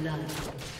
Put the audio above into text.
blood.